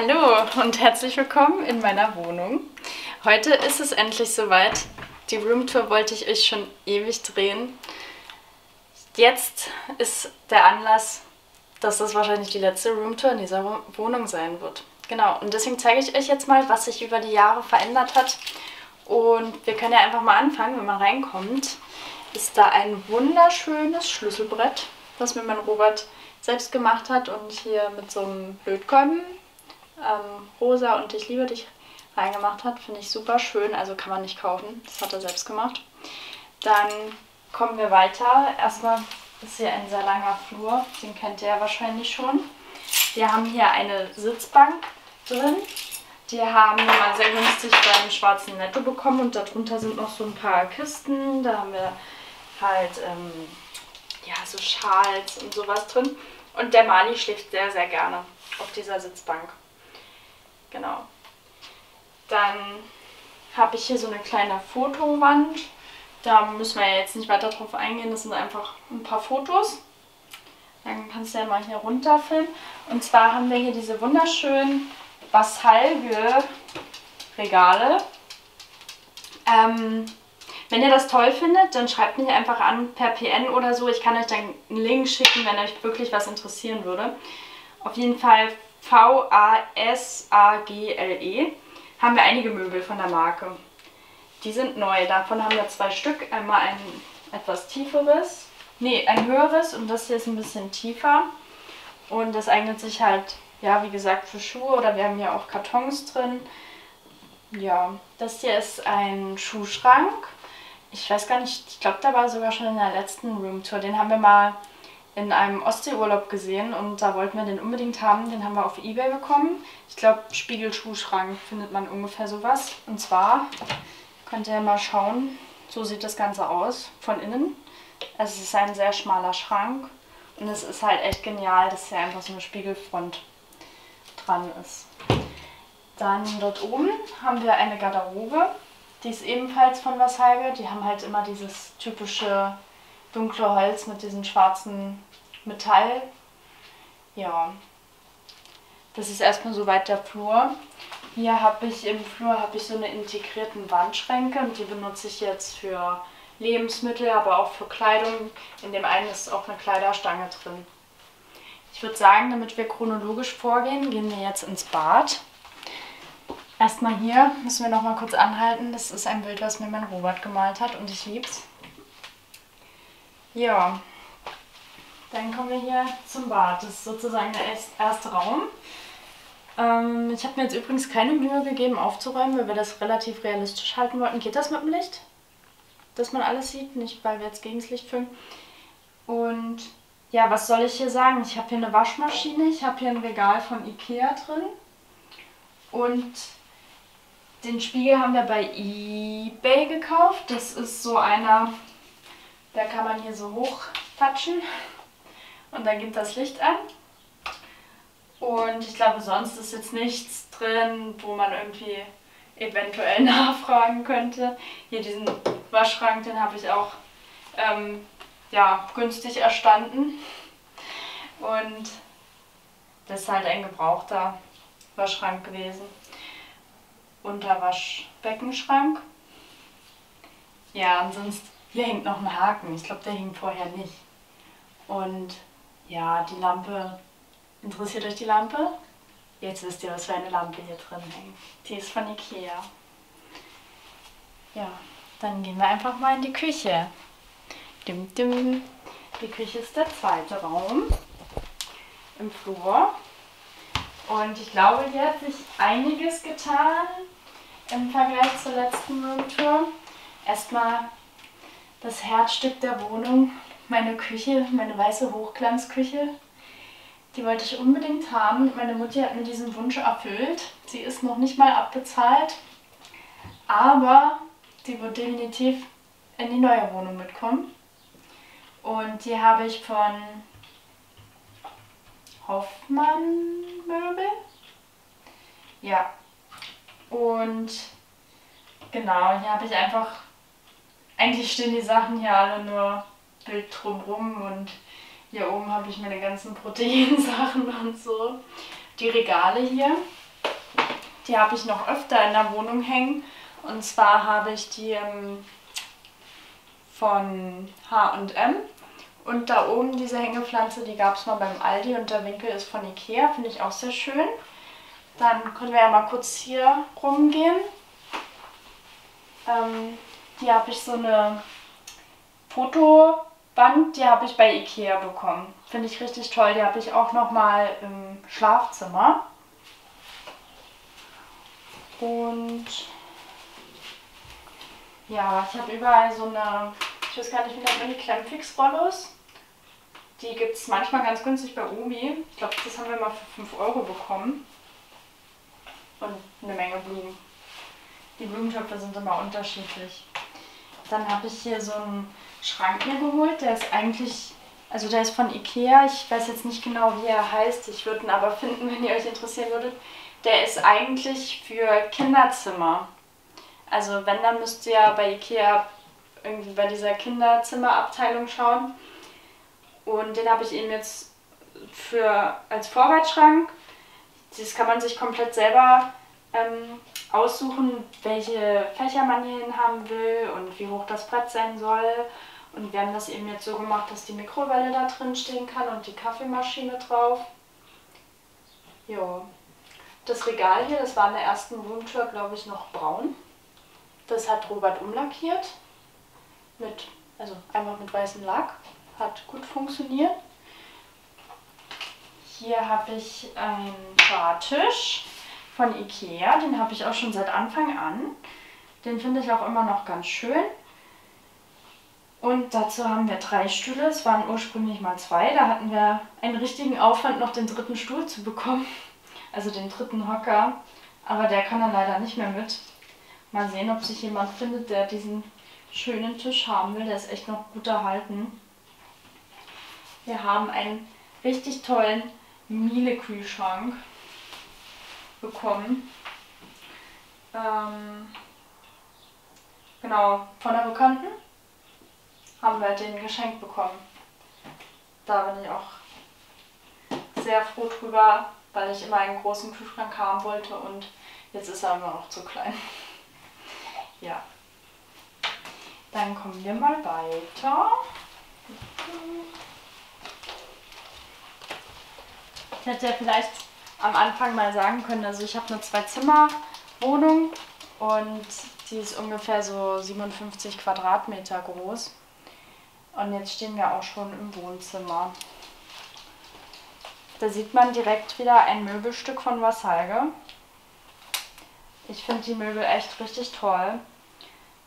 Hallo und herzlich willkommen in meiner Wohnung. Heute ist es endlich soweit. Die Roomtour wollte ich euch schon ewig drehen. Jetzt ist der Anlass, dass das wahrscheinlich die letzte Roomtour in dieser Wohnung sein wird. Genau, und deswegen zeige ich euch jetzt mal, was sich über die Jahre verändert hat. Und wir können ja einfach mal anfangen, wenn man reinkommt. Ist da ein wunderschönes Schlüsselbrett, was mir mein Robert selbst gemacht hat und hier mit so einem Lötkolben ähm, rosa und ich liebe dich reingemacht hat. Finde ich super schön, also kann man nicht kaufen. Das hat er selbst gemacht. Dann kommen wir weiter. Erstmal ist hier ein sehr langer Flur, den kennt ihr ja wahrscheinlich schon. Wir haben hier eine Sitzbank drin. Die haben wir mal sehr günstig beim schwarzen Netto bekommen und darunter sind noch so ein paar Kisten. Da haben wir halt ähm, ja, so Schals und sowas drin. Und der Mali schläft sehr, sehr gerne auf dieser Sitzbank. Genau. Dann habe ich hier so eine kleine Fotowand. Da müssen wir jetzt nicht weiter drauf eingehen. Das sind einfach ein paar Fotos. Dann kannst du ja mal hier runterfilmen. Und zwar haben wir hier diese wunderschönen Basalge-Regale. Ähm, wenn ihr das toll findet, dann schreibt mich einfach an per PN oder so. Ich kann euch dann einen Link schicken, wenn euch wirklich was interessieren würde. Auf jeden Fall V-A-S-A-G-L-E haben wir einige Möbel von der Marke. Die sind neu. Davon haben wir zwei Stück. Einmal ein etwas tieferes, nee, ein höheres und das hier ist ein bisschen tiefer. Und das eignet sich halt, ja, wie gesagt, für Schuhe oder wir haben hier auch Kartons drin. Ja, das hier ist ein Schuhschrank. Ich weiß gar nicht, ich glaube, da war sogar schon in der letzten Roomtour. Den haben wir mal in einem Ostseeurlaub gesehen und da wollten wir den unbedingt haben. Den haben wir auf Ebay bekommen. Ich glaube, Spiegelschuhschrank findet man ungefähr sowas. Und zwar könnt ihr mal schauen, so sieht das Ganze aus von innen. Also es ist ein sehr schmaler Schrank und es ist halt echt genial, dass hier einfach so eine Spiegelfront dran ist. Dann dort oben haben wir eine Garderobe. Die ist ebenfalls von Vassalge. Die haben halt immer dieses typische dunkle Holz mit diesem schwarzen Metall. Ja, das ist erstmal soweit der Flur. Hier habe ich im Flur habe ich so eine integrierten Wandschränke und die benutze ich jetzt für Lebensmittel, aber auch für Kleidung. In dem einen ist auch eine Kleiderstange drin. Ich würde sagen, damit wir chronologisch vorgehen, gehen wir jetzt ins Bad. Erstmal hier müssen wir noch mal kurz anhalten. Das ist ein Bild, was mir mein Robert gemalt hat und ich lieb's. Ja, dann kommen wir hier zum Bad. Das ist sozusagen der erste Raum. Ähm, ich habe mir jetzt übrigens keine Mühe gegeben aufzuräumen, weil wir das relativ realistisch halten wollten. Geht das mit dem Licht? Dass man alles sieht, nicht weil wir jetzt gegen das Licht filmen. Und ja, was soll ich hier sagen? Ich habe hier eine Waschmaschine, ich habe hier ein Regal von Ikea drin. Und den Spiegel haben wir bei eBay gekauft. Das ist so einer da kann man hier so hochtatschen und dann geht das Licht an. Und ich glaube, sonst ist jetzt nichts drin, wo man irgendwie eventuell nachfragen könnte. Hier diesen Waschschrank, den habe ich auch ähm, ja, günstig erstanden. Und das ist halt ein gebrauchter Waschschrank gewesen. Unterwaschbeckenschrank. Ja, ansonsten hier hängt noch ein Haken. Ich glaube, der hing vorher nicht. Und ja, die Lampe. Interessiert euch die Lampe? Jetzt wisst ihr, was für eine Lampe hier drin hängt. Die ist von Ikea. Ja, dann gehen wir einfach mal in die Küche. Dim, dim. Die Küche ist der zweite Raum im Flur. Und ich glaube, hier hat sich einiges getan im Vergleich zur letzten Roomtour. Erstmal das Herzstück der Wohnung, meine Küche, meine weiße Hochglanzküche. Die wollte ich unbedingt haben. Meine Mutti hat mir diesen Wunsch erfüllt. Sie ist noch nicht mal abbezahlt, aber die wird definitiv in die neue Wohnung mitkommen. Und die habe ich von Hoffmann Möbel. Ja. Und genau, hier habe ich einfach eigentlich stehen die Sachen hier alle nur wild drumrum und hier oben habe ich meine ganzen Proteinsachen und so. Die Regale hier, Die habe ich noch öfter in der Wohnung hängen. Und zwar habe ich die ähm, von H&M. Und da oben diese Hängepflanze, die gab es mal beim Aldi und der Winkel ist von Ikea, finde ich auch sehr schön. Dann können wir ja mal kurz hier rumgehen. Ähm, hier habe ich so eine Fotowand, die habe ich bei Ikea bekommen. Finde ich richtig toll. Die habe ich auch nochmal im Schlafzimmer. Und ja, ich habe überall so eine, ich weiß gar nicht, wie man die Klemmfix-Rollos. Die gibt es manchmal ganz günstig bei Omi. Ich glaube, das haben wir mal für 5 Euro bekommen. Und eine Menge Blumen. Die Blumentöpfe sind immer unterschiedlich. Dann habe ich hier so einen Schrank mir geholt. Der ist eigentlich, also der ist von Ikea. Ich weiß jetzt nicht genau, wie er heißt. Ich würde ihn aber finden, wenn ihr euch interessieren würdet. Der ist eigentlich für Kinderzimmer. Also wenn, dann müsst ihr bei Ikea irgendwie bei dieser Kinderzimmerabteilung schauen. Und den habe ich eben jetzt für als Vorratsschrank. Das kann man sich komplett selber ähm, aussuchen, welche Fächer man hierhin haben will und wie hoch das Brett sein soll. Und wir haben das eben jetzt so gemacht, dass die Mikrowelle da drin stehen kann und die Kaffeemaschine drauf. Ja. Das Regal hier, das war in der ersten Wohntür, glaube ich, noch braun. Das hat Robert umlackiert. Mit, also einfach mit weißem Lack. Hat gut funktioniert. Hier habe ich einen Bartisch von Ikea. Den habe ich auch schon seit Anfang an. Den finde ich auch immer noch ganz schön. Und dazu haben wir drei Stühle. Es waren ursprünglich mal zwei. Da hatten wir einen richtigen Aufwand, noch den dritten Stuhl zu bekommen. Also den dritten Hocker. Aber der kann dann leider nicht mehr mit. Mal sehen, ob sich jemand findet, der diesen schönen Tisch haben will. Der ist echt noch gut erhalten. Wir haben einen richtig tollen Miele-Kühlschrank bekommen. Ähm, genau, von der Bekannten haben wir den geschenkt bekommen. Da bin ich auch sehr froh drüber, weil ich immer einen großen Kühlschrank haben wollte und jetzt ist er immer noch zu klein. ja. Dann kommen wir mal weiter. Ich hätte ja vielleicht am Anfang mal sagen können, also ich habe eine Zwei-Zimmer-Wohnung und die ist ungefähr so 57 Quadratmeter groß. Und jetzt stehen wir auch schon im Wohnzimmer. Da sieht man direkt wieder ein Möbelstück von Vassalge. Ich finde die Möbel echt richtig toll.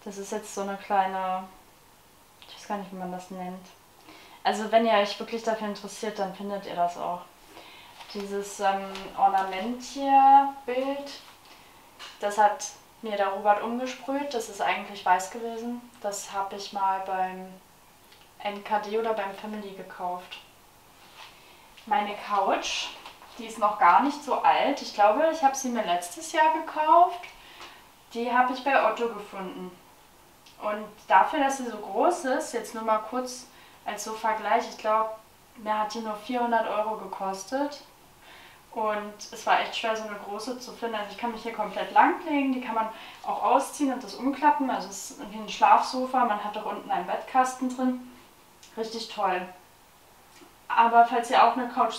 Das ist jetzt so eine kleine, ich weiß gar nicht, wie man das nennt. Also wenn ihr euch wirklich dafür interessiert, dann findet ihr das auch. Dieses ähm, Ornament hier, Bild, das hat mir der Robert umgesprüht. Das ist eigentlich weiß gewesen. Das habe ich mal beim NKD oder beim Family gekauft. Meine Couch, die ist noch gar nicht so alt. Ich glaube, ich habe sie mir letztes Jahr gekauft. Die habe ich bei Otto gefunden. Und dafür, dass sie so groß ist, jetzt nur mal kurz als so Vergleich, ich glaube, mir hat die nur 400 Euro gekostet. Und es war echt schwer, so eine große zu finden. Also ich kann mich hier komplett langlegen, die kann man auch ausziehen und das umklappen. Also es ist wie ein Schlafsofa, man hat auch unten einen Bettkasten drin. Richtig toll. Aber falls ihr auch eine Couch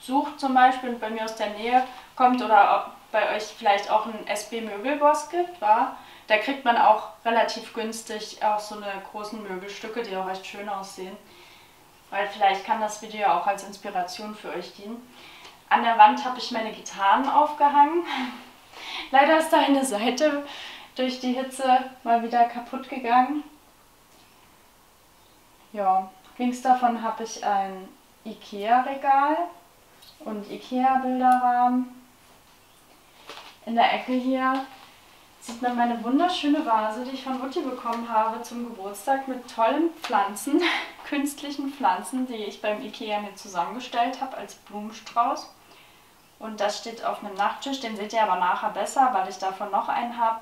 sucht zum Beispiel und bei mir aus der Nähe kommt oder bei euch vielleicht auch einen SB Möbelboss gibt, war, da kriegt man auch relativ günstig auch so eine großen Möbelstücke, die auch recht schön aussehen. Weil vielleicht kann das Video auch als Inspiration für euch dienen. An der Wand habe ich meine Gitarren aufgehangen. Leider ist da eine Seite durch die Hitze mal wieder kaputt gegangen. Ja, links davon habe ich ein Ikea-Regal und Ikea-Bilderrahmen. In der Ecke hier sieht man meine wunderschöne Vase, die ich von Mutti bekommen habe zum Geburtstag mit tollen Pflanzen, künstlichen Pflanzen, die ich beim Ikea mir zusammengestellt habe als Blumenstrauß. Und das steht auf einem Nachttisch, den seht ihr aber nachher besser, weil ich davon noch einen habe.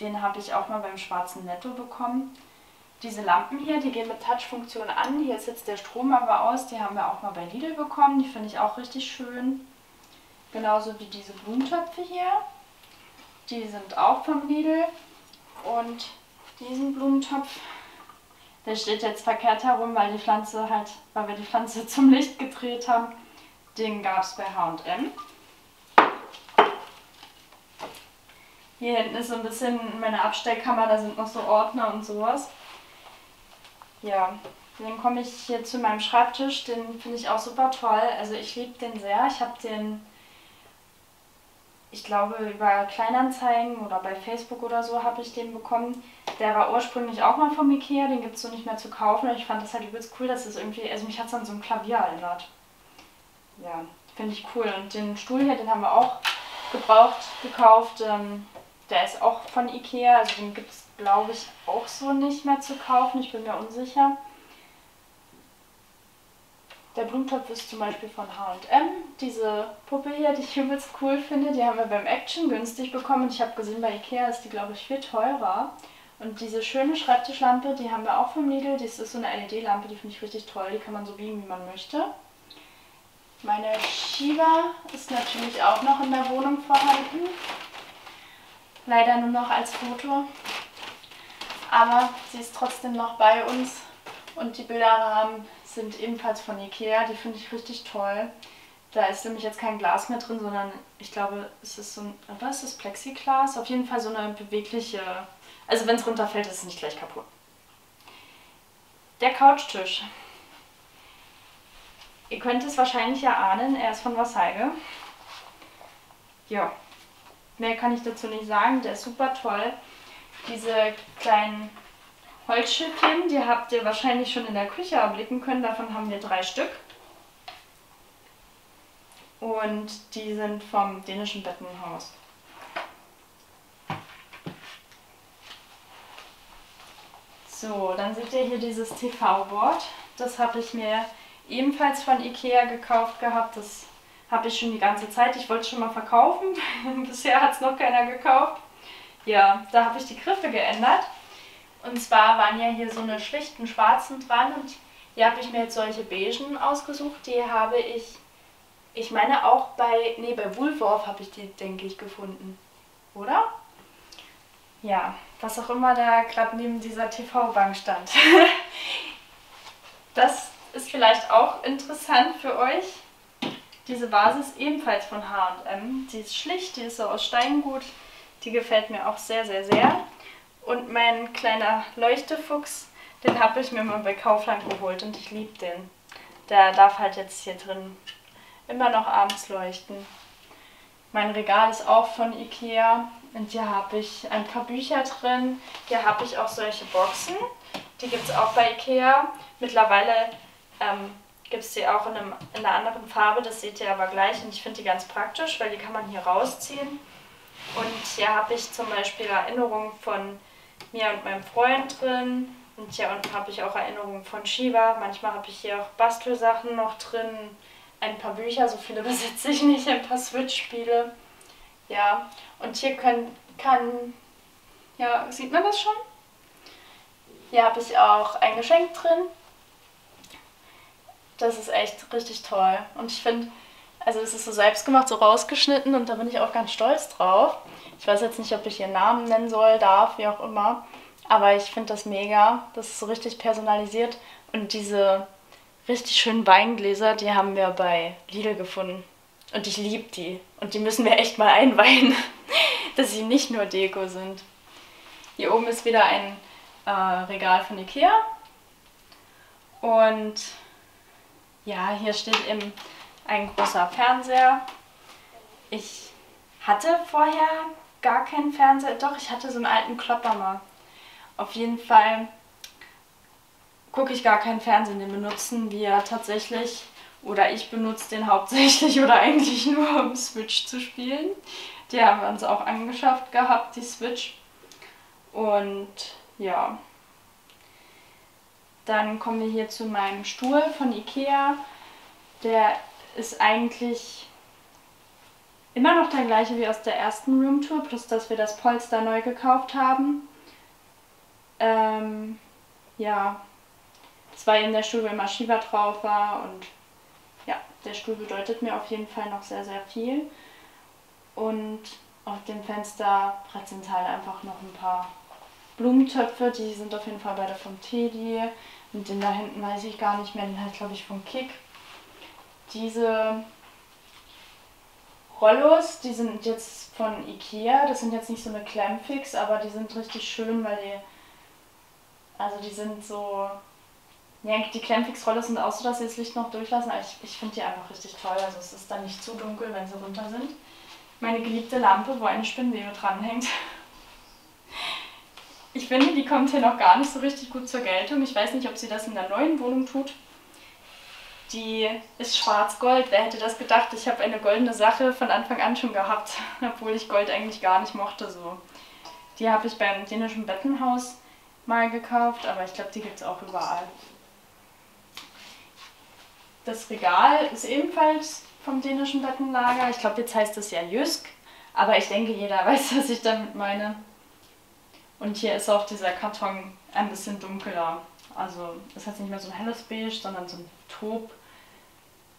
Den habe ich auch mal beim Schwarzen Netto bekommen. Diese Lampen hier, die gehen mit Touchfunktion an. Hier ist jetzt der Strom aber aus. Die haben wir auch mal bei Lidl bekommen. Die finde ich auch richtig schön. Genauso wie diese Blumentöpfe hier. Die sind auch vom Lidl. Und diesen Blumentopf, der steht jetzt verkehrt herum, weil die Pflanze halt, weil wir die Pflanze zum Licht gedreht haben. Den gab es bei H&M. Hier hinten ist so ein bisschen meine Abstellkammer, da sind noch so Ordner und sowas. Ja, dann komme ich hier zu meinem Schreibtisch, den finde ich auch super toll. Also ich liebe den sehr. Ich habe den, ich glaube, über Kleinanzeigen oder bei Facebook oder so habe ich den bekommen. Der war ursprünglich auch mal vom Ikea, den gibt es so nicht mehr zu kaufen. Und ich fand das halt übelst cool, dass es irgendwie, also mich hat es an so ein Klavier erinnert. Ja, finde ich cool. Und den Stuhl hier, den haben wir auch gebraucht, gekauft. Ähm, der ist auch von Ikea, also den gibt es, glaube ich, auch so nicht mehr zu kaufen. Ich bin mir unsicher. Der Blumentopf ist zum Beispiel von H&M. Diese Puppe hier, die ich übelst cool finde, die haben wir beim Action günstig bekommen. Und ich habe gesehen, bei Ikea ist die, glaube ich, viel teurer. Und diese schöne Schreibtischlampe, die haben wir auch vom Lidl. Das ist so eine LED-Lampe, die finde ich richtig toll. Die kann man so biegen, wie man möchte. Meine Shiva ist natürlich auch noch in der Wohnung vorhanden. Leider nur noch als Foto. Aber sie ist trotzdem noch bei uns. Und die Bilderrahmen sind ebenfalls von Ikea. Die finde ich richtig toll. Da ist nämlich jetzt kein Glas mehr drin, sondern ich glaube, es ist so ein, was ist das, Plexiglas? Auf jeden Fall so eine bewegliche, also wenn es runterfällt, ist es nicht gleich kaputt. Der Couchtisch. Ihr könnt es wahrscheinlich erahnen, er ist von Versailles. Ja, Mehr kann ich dazu nicht sagen. Der ist super toll. Diese kleinen Holzschüppchen, die habt ihr wahrscheinlich schon in der Küche erblicken können. Davon haben wir drei Stück. Und die sind vom dänischen Bettenhaus. So, dann seht ihr hier dieses TV-Board. Das habe ich mir ebenfalls von Ikea gekauft gehabt. Das habe ich schon die ganze Zeit. Ich wollte es schon mal verkaufen. Bisher hat es noch keiner gekauft. Ja, da habe ich die Griffe geändert. Und zwar waren ja hier so eine schlichten schwarzen dran und hier habe ich mir jetzt solche beigen ausgesucht. Die habe ich, ich meine auch bei, nee, bei Woolworth habe ich die, denke ich, gefunden. Oder? Ja, was auch immer da gerade neben dieser TV-Bank stand. das ist vielleicht auch interessant für euch. Diese Vase ist ebenfalls von H&M. Die ist schlicht, die ist so aus Steingut. Die gefällt mir auch sehr, sehr, sehr. Und mein kleiner Leuchtefuchs, den habe ich mir mal bei Kaufland geholt und ich liebe den. Der darf halt jetzt hier drin immer noch abends leuchten. Mein Regal ist auch von Ikea und hier habe ich ein paar Bücher drin. Hier habe ich auch solche Boxen. Die gibt es auch bei Ikea. Mittlerweile ähm, gibt es die auch in, einem, in einer anderen Farbe, das seht ihr aber gleich und ich finde die ganz praktisch, weil die kann man hier rausziehen. Und hier habe ich zum Beispiel Erinnerungen von mir und meinem Freund drin und hier unten habe ich auch Erinnerungen von Shiva. Manchmal habe ich hier auch Bastelsachen noch drin, ein paar Bücher, so viele besitze ich nicht, ein paar Switch-Spiele. Ja, und hier können, kann, ja, sieht man das schon? Hier habe ich auch ein Geschenk drin, das ist echt richtig toll. Und ich finde, also es ist so selbstgemacht, so rausgeschnitten und da bin ich auch ganz stolz drauf. Ich weiß jetzt nicht, ob ich ihren Namen nennen soll, darf, wie auch immer. Aber ich finde das mega. Das ist so richtig personalisiert. Und diese richtig schönen Weingläser, die haben wir bei Lidl gefunden. Und ich liebe die. Und die müssen wir echt mal einweihen, dass sie nicht nur Deko sind. Hier oben ist wieder ein äh, Regal von Ikea. Und ja, hier steht eben ein großer Fernseher. Ich hatte vorher gar keinen Fernseher. Doch, ich hatte so einen alten Klopper mal. Auf jeden Fall gucke ich gar keinen Fernsehen. Den benutzen wir tatsächlich, oder ich benutze den hauptsächlich oder eigentlich nur, um Switch zu spielen. Die haben wir uns auch angeschafft gehabt, die Switch. Und ja, dann kommen wir hier zu meinem Stuhl von Ikea. Der ist eigentlich immer noch der gleiche wie aus der ersten Roomtour, plus dass wir das Polster neu gekauft haben. Ähm, ja, das eben der Stuhl, wo immer Shiva drauf war und ja, Der Stuhl bedeutet mir auf jeden Fall noch sehr, sehr viel. Und auf dem Fensterbrett sind halt einfach noch ein paar Blumentöpfe. Die sind auf jeden Fall beide vom Teddy. Und den da hinten weiß ich gar nicht mehr. Den halt, glaube ich, vom Kick. Diese Rollos, die sind jetzt von Ikea. Das sind jetzt nicht so eine Clampfix, aber die sind richtig schön, weil die. Also die sind so. Ja, die Clampfix-Rolle sind auch so, dass sie das Licht noch durchlassen. Aber ich, ich finde die einfach richtig toll. Also es ist dann nicht zu dunkel, wenn sie runter sind. Meine geliebte Lampe, wo eine Spinnwebe dranhängt. Ich finde, die kommt hier noch gar nicht so richtig gut zur Geltung. Ich weiß nicht, ob sie das in der neuen Wohnung tut. Die ist schwarz-gold. Wer hätte das gedacht? Ich habe eine goldene Sache von Anfang an schon gehabt, obwohl ich Gold eigentlich gar nicht mochte. So. Die habe ich beim dänischen Bettenhaus mal gekauft, aber ich glaube, die gibt es auch überall. Das Regal ist ebenfalls vom dänischen Bettenlager. Ich glaube, jetzt heißt es ja Jysk, aber ich denke, jeder weiß, was ich damit meine. Und hier ist auch dieser Karton ein bisschen dunkler. Also es hat nicht mehr so ein helles Beige, sondern so ein Taub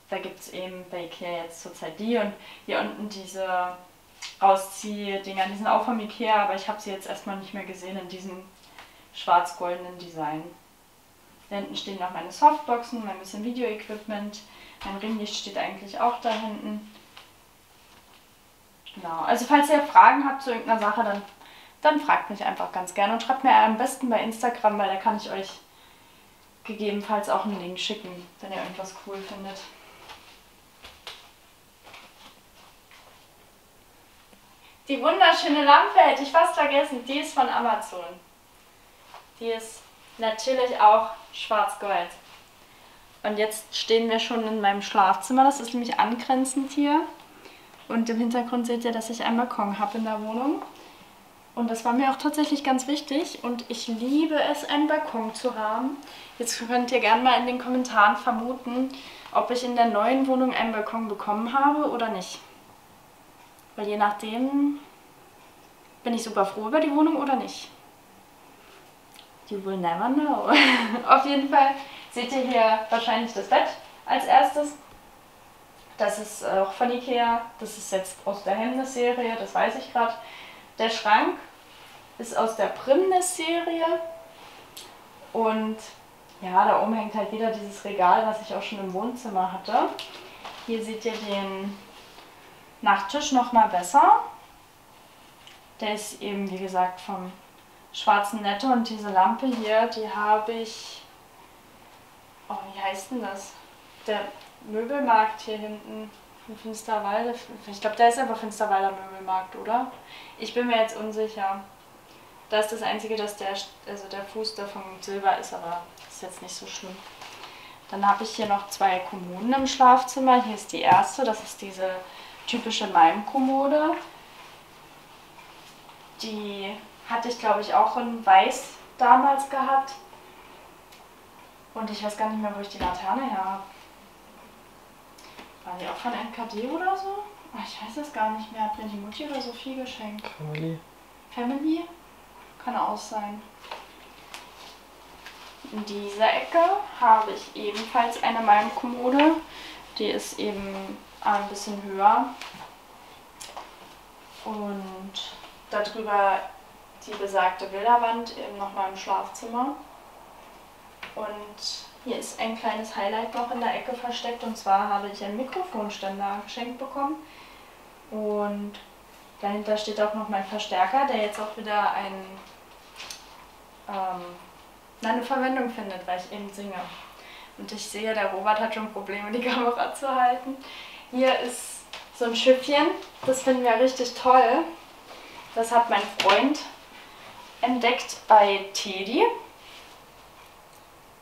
da gibt es eben bei Ikea jetzt zurzeit die und hier unten diese Rauszieh-Dinger, die sind auch vom Ikea, aber ich habe sie jetzt erstmal nicht mehr gesehen in diesem schwarz-goldenen Design. Da hinten stehen noch meine Softboxen, mein bisschen Video-Equipment. Mein Ringlicht steht eigentlich auch da hinten. Genau, also falls ihr Fragen habt zu irgendeiner Sache, dann, dann fragt mich einfach ganz gerne und schreibt mir am besten bei Instagram, weil da kann ich euch gegebenenfalls auch einen Link schicken, wenn ihr irgendwas cool findet. Die wunderschöne Lampe hätte ich fast vergessen. Die ist von Amazon. Die ist natürlich auch schwarz-gold. Und jetzt stehen wir schon in meinem Schlafzimmer. Das ist nämlich angrenzend hier. Und im Hintergrund seht ihr, dass ich einen Balkon habe in der Wohnung. Und das war mir auch tatsächlich ganz wichtig. Und ich liebe es, einen Balkon zu haben. Jetzt könnt ihr gerne mal in den Kommentaren vermuten, ob ich in der neuen Wohnung einen Balkon bekommen habe oder nicht. Weil je nachdem bin ich super froh über die Wohnung oder nicht. You will never know. Auf jeden Fall seht ihr hier wahrscheinlich das Bett als erstes. Das ist auch von Ikea. Das ist jetzt aus der Hemnes-Serie, das weiß ich gerade. Der Schrank ist aus der Primnes-Serie. Und ja, da oben hängt halt wieder dieses Regal, was ich auch schon im Wohnzimmer hatte. Hier seht ihr den Nachttisch noch mal besser. Der ist eben, wie gesagt, vom schwarzen Netto und diese Lampe hier, die habe ich, oh, wie heißt denn das? Der Möbelmarkt hier hinten in Finsterwalde. Ich glaube, der ist einfach Finsterwalder Möbelmarkt, oder? Ich bin mir jetzt unsicher. Da ist das Einzige, dass der, also der Fuß da vom Silber ist, aber ist jetzt nicht so schlimm. Dann habe ich hier noch zwei Kommoden im Schlafzimmer. Hier ist die erste, das ist diese typische Malmkommode. Die hatte ich, glaube ich, auch in weiß damals gehabt. Und ich weiß gar nicht mehr, wo ich die Laterne her habe. War die auch von NKD oder so? Ich weiß es gar nicht mehr. Hat mir die Mutti oder so viel geschenkt? Family. Family? Kann auch sein. In dieser Ecke habe ich ebenfalls eine Malmkommode. Die ist eben ein bisschen höher. Und darüber die besagte Bilderwand eben nochmal im Schlafzimmer. Und hier ist ein kleines Highlight noch in der Ecke versteckt. Und zwar habe ich einen Mikrofonständer geschenkt bekommen. Und dahinter steht auch noch mein Verstärker, der jetzt auch wieder ein, ähm, eine Verwendung findet, weil ich eben singe. Und ich sehe, der Robert hat schon Probleme, die Kamera zu halten. Hier ist so ein Schiffchen. Das finden wir richtig toll. Das hat mein Freund entdeckt bei Teddy.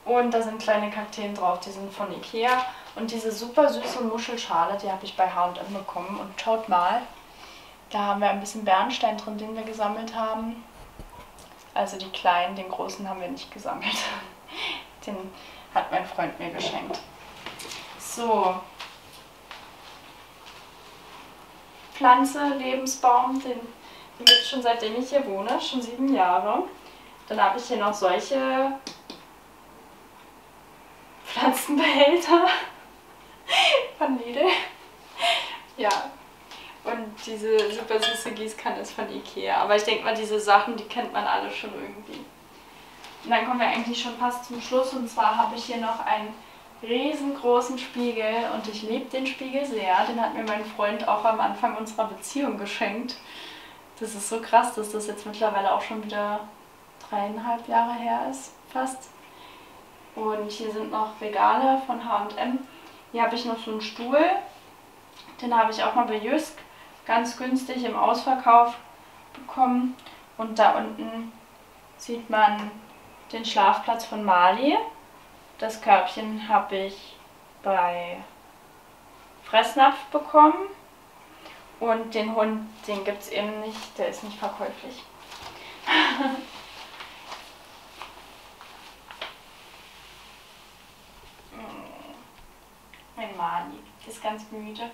Und da sind kleine Kakteen drauf, die sind von Ikea. Und diese super süße Muschelschale, die habe ich bei H&M bekommen. Und schaut mal, da haben wir ein bisschen Bernstein drin, den wir gesammelt haben. Also die kleinen, den großen haben wir nicht gesammelt. Den hat mein Freund mir geschenkt. So. Pflanze, Lebensbaum, den den gibt es schon seitdem ich hier wohne, schon sieben Jahre. Dann habe ich hier noch solche Pflanzenbehälter. von Lidl. ja. Und diese super süße Gießkanne ist von Ikea. Aber ich denke mal, diese Sachen, die kennt man alle schon irgendwie. Und dann kommen wir eigentlich schon fast zum Schluss. Und zwar habe ich hier noch einen riesengroßen Spiegel. Und ich liebe den Spiegel sehr. Den hat mir mein Freund auch am Anfang unserer Beziehung geschenkt. Das ist so krass, dass das jetzt mittlerweile auch schon wieder dreieinhalb Jahre her ist, fast. Und hier sind noch Regale von H&M. Hier habe ich noch so einen Stuhl. Den habe ich auch mal bei Jysk ganz günstig im Ausverkauf bekommen. Und da unten sieht man den Schlafplatz von Mali. Das Körbchen habe ich bei Fressnapf bekommen. Und den Hund, den gibt es eben nicht, der ist nicht verkäuflich. mein Mali ist ganz müde.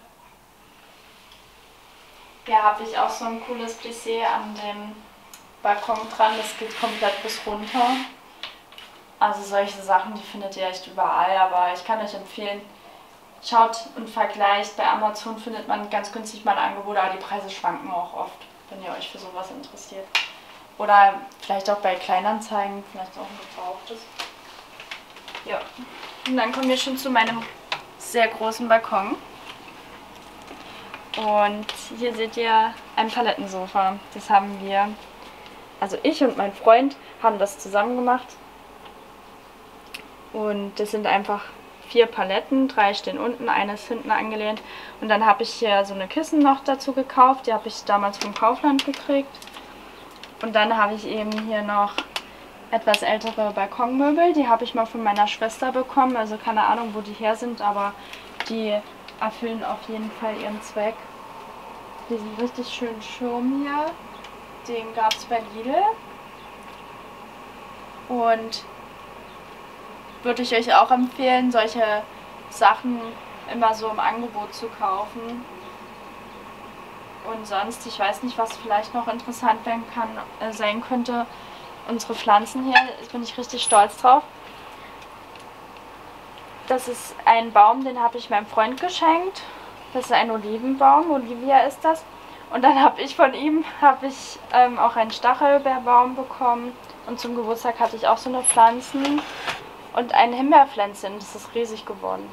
Hier habe ich auch so ein cooles Plissé an dem Balkon dran. Das geht komplett bis runter. Also solche Sachen, die findet ihr echt überall. Aber ich kann euch empfehlen, schaut und vergleicht. Bei Amazon findet man ganz günstig mal Angebote, aber die Preise schwanken auch oft, wenn ihr euch für sowas interessiert. Oder vielleicht auch bei Kleinanzeigen, vielleicht auch ein gebrauchtes. Ja. Und dann kommen wir schon zu meinem sehr großen Balkon. Und hier seht ihr ein Palettensofa. Das haben wir, also ich und mein Freund haben das zusammen gemacht. Und das sind einfach vier Paletten, drei stehen unten, eine ist hinten angelehnt. Und dann habe ich hier so eine Kissen noch dazu gekauft, die habe ich damals vom Kaufland gekriegt. Und dann habe ich eben hier noch etwas ältere Balkonmöbel, die habe ich mal von meiner Schwester bekommen, also keine Ahnung, wo die her sind, aber die erfüllen auf jeden Fall ihren Zweck. Diesen richtig schönen Schirm hier, den gab es bei Lidl. Und würde ich euch auch empfehlen, solche Sachen immer so im Angebot zu kaufen. Und sonst, ich weiß nicht, was vielleicht noch interessant werden kann, äh, sein könnte. Unsere Pflanzen hier, da bin ich richtig stolz drauf. Das ist ein Baum, den habe ich meinem Freund geschenkt. Das ist ein Olivenbaum, Olivia ist das. Und dann habe ich von ihm habe ich ähm, auch einen Stachelbeerbaum bekommen. Und zum Geburtstag hatte ich auch so eine Pflanzen und ein Himbeerpflänzchen. Das ist riesig geworden.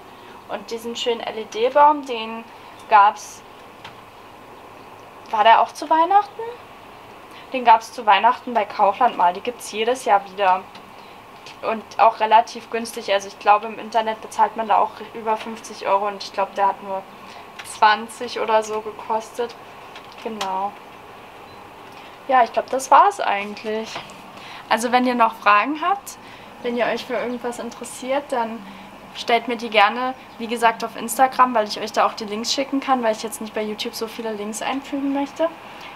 Und diesen schönen LED-Baum, den gab es. War der auch zu Weihnachten? Den gab es zu Weihnachten bei Kaufland mal. Die gibt es jedes Jahr wieder und auch relativ günstig. Also ich glaube im Internet bezahlt man da auch über 50 Euro und ich glaube der hat nur 20 oder so gekostet. Genau. Ja, ich glaube das war es eigentlich. Also wenn ihr noch Fragen habt, wenn ihr euch für irgendwas interessiert, dann stellt mir die gerne, wie gesagt, auf Instagram, weil ich euch da auch die Links schicken kann, weil ich jetzt nicht bei YouTube so viele Links einfügen möchte.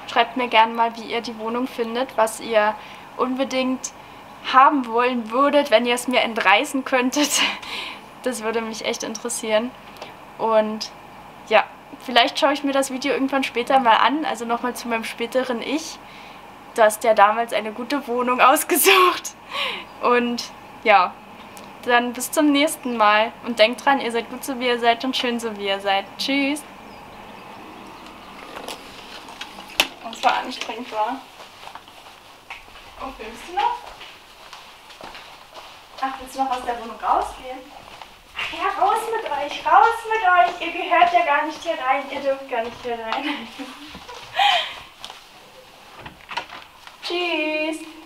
Schreibt mir gerne mal, wie ihr die Wohnung findet, was ihr unbedingt haben wollen würdet, wenn ihr es mir entreißen könntet. Das würde mich echt interessieren. Und ja, vielleicht schaue ich mir das Video irgendwann später mal an, also nochmal zu meinem späteren Ich. Hast ja damals eine gute Wohnung ausgesucht. Und ja, dann bis zum nächsten Mal. Und denkt dran, ihr seid gut so wie ihr seid und schön so wie ihr seid. Tschüss. Und zwar anstrengend war. Oh, filmst du noch? Ach, willst du noch aus der Wohnung rausgehen? Ach ja, raus mit euch, raus mit euch. Ihr gehört ja gar nicht hier rein. Ihr dürft gar nicht hier rein. Tschüss.